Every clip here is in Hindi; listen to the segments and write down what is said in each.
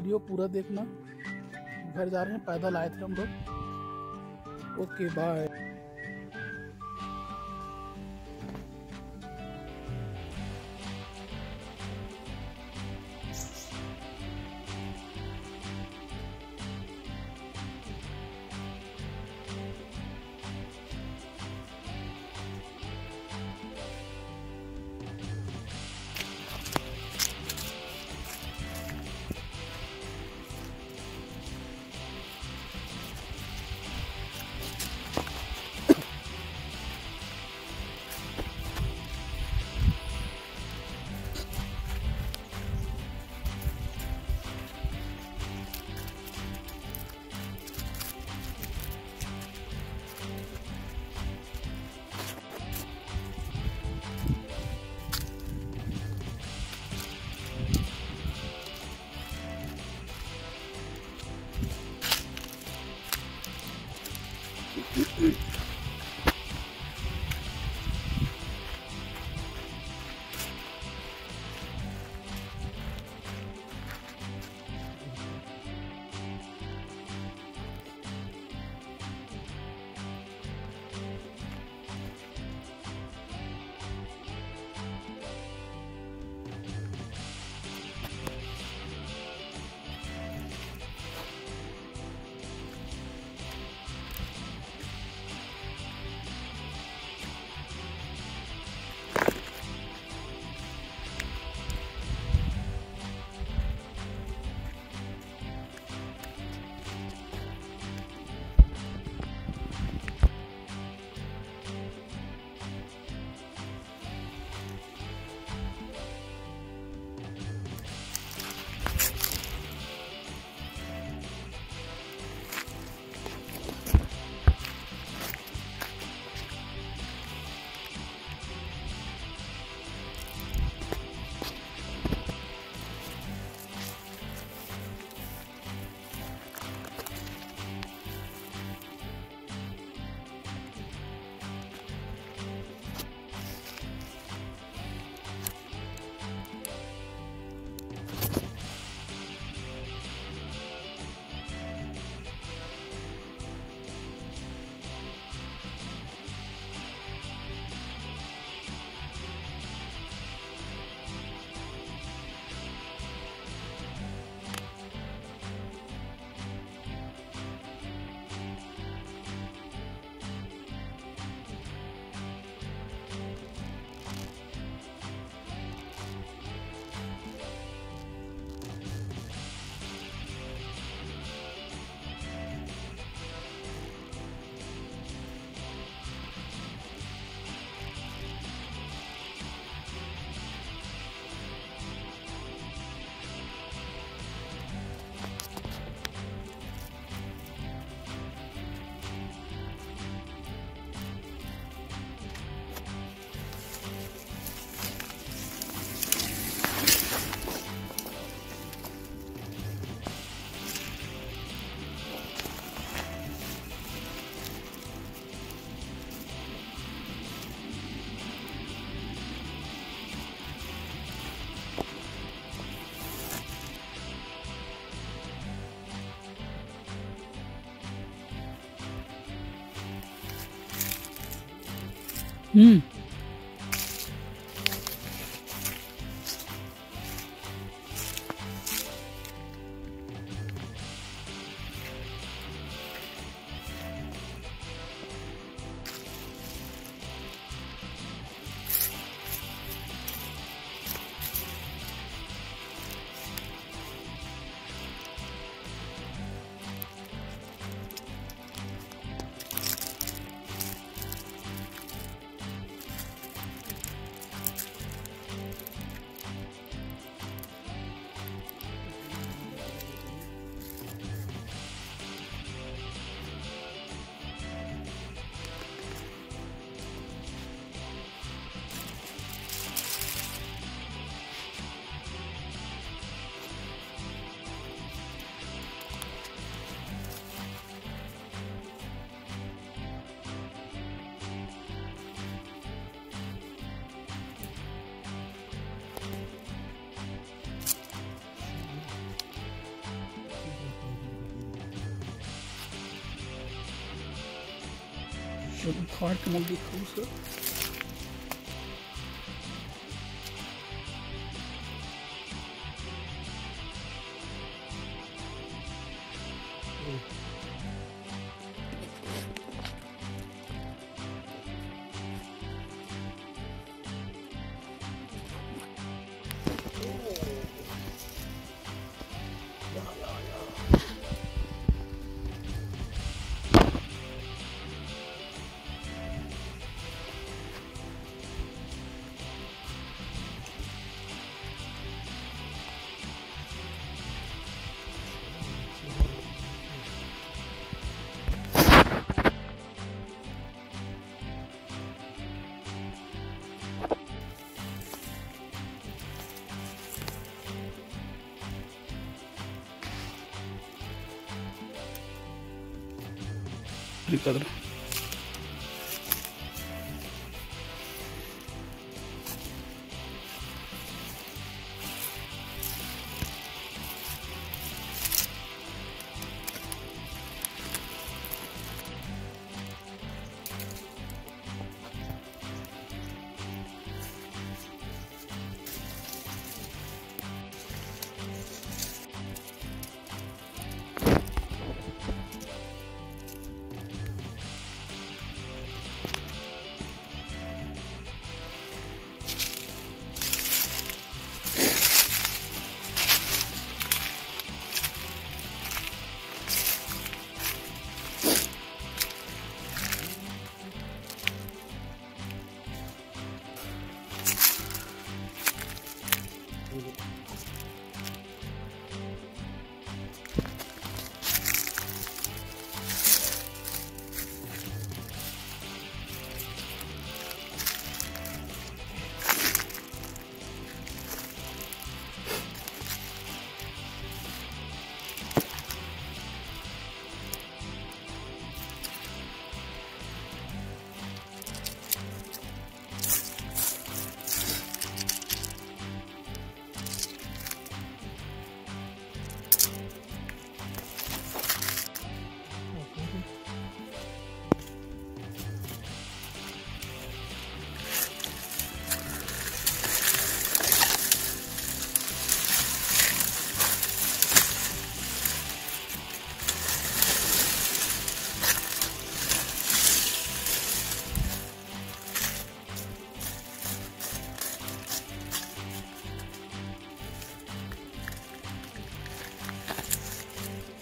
वीडियो पूरा देखना। घर जा रहे हैं पैदल आए थे हम लोग। Okay bye 嗯。Should be hard to make closer. Dikkat edin.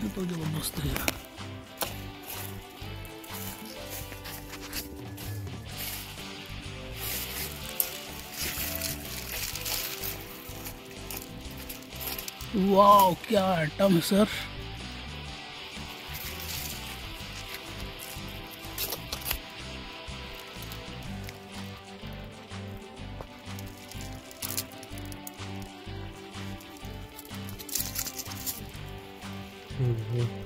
कदर तो ज़बरदस्त है वाह क्या आइटम है सर Mm-hmm.